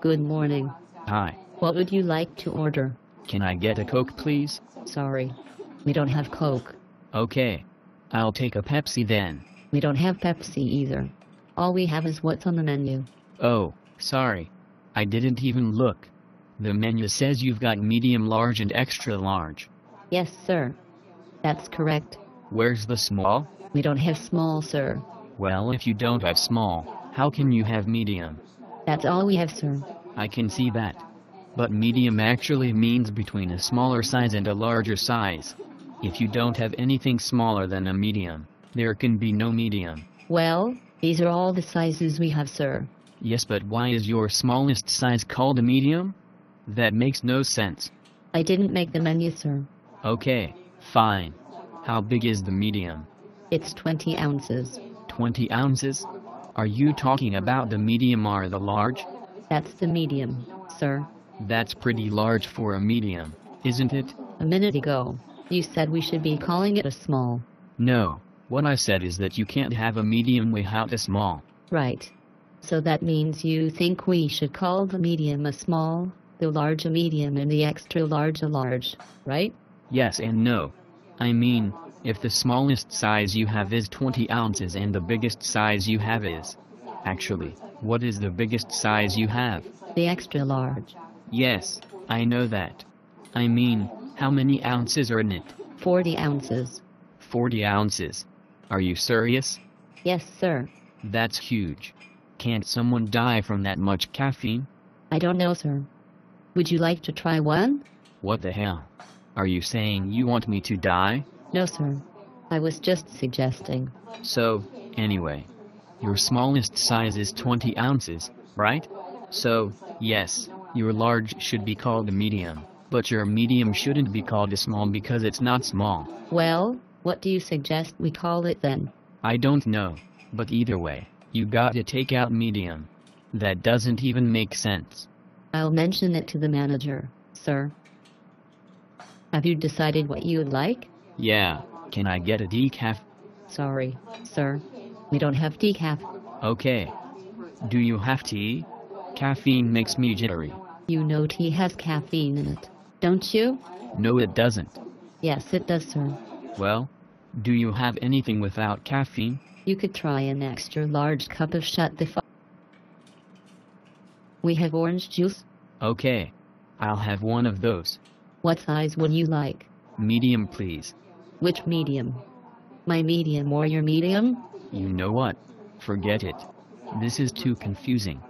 Good morning. Hi. What would you like to order? Can I get a Coke, please? Sorry. We don't have Coke. Okay. I'll take a Pepsi then. We don't have Pepsi either. All we have is what's on the menu. Oh, sorry. I didn't even look. The menu says you've got medium large and extra large. Yes, sir. That's correct. Where's the small? We don't have small, sir. Well, if you don't have small, how can you have medium? That's all we have, sir. I can see that. But medium actually means between a smaller size and a larger size. If you don't have anything smaller than a medium, there can be no medium. Well, these are all the sizes we have, sir. Yes, but why is your smallest size called a medium? That makes no sense. I didn't make the menu, sir. Okay, fine. How big is the medium? It's 20 ounces. 20 ounces? Are you talking about the medium or the large? That's the medium, sir. That's pretty large for a medium, isn't it? A minute ago, you said we should be calling it a small. No, what I said is that you can't have a medium without a small. Right. So that means you think we should call the medium a small, the large a medium, and the extra large a large, right? Yes and no. I mean, if the smallest size you have is 20 ounces and the biggest size you have is. Actually, what is the biggest size you have? The extra large. Yes, I know that. I mean, how many ounces are in it? 40 ounces. 40 ounces. Are you serious? Yes, sir. That's huge. Can't someone die from that much caffeine? I don't know, sir. Would you like to try one? What the hell? Are you saying you want me to die? No, sir. I was just suggesting. So, anyway, your smallest size is 20 ounces, right? So, yes, your large should be called a medium, but your medium shouldn't be called a small because it's not small. Well, what do you suggest we call it then? I don't know, but either way, you gotta take out medium. That doesn't even make sense. I'll mention it to the manager, sir. Have you decided what you would like? Yeah, can I get a decaf? Sorry, sir. We don't have decaf. Okay. Do you have tea? Caffeine makes me jittery. You know tea has caffeine in it, don't you? No, it doesn't. Yes, it does, sir. Well, do you have anything without caffeine? You could try an extra large cup of shut the fuck. We have orange juice. Okay. I'll have one of those. What size would you like? Medium, please. Which medium? My medium or your medium? You know what? Forget it. This is too confusing.